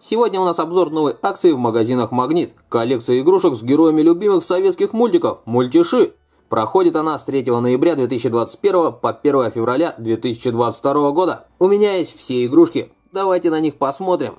Сегодня у нас обзор новой акции в магазинах «Магнит». Коллекция игрушек с героями любимых советских мультиков «Мультиши». Проходит она с 3 ноября 2021 по 1 февраля 2022 года. У меня есть все игрушки. Давайте на них посмотрим.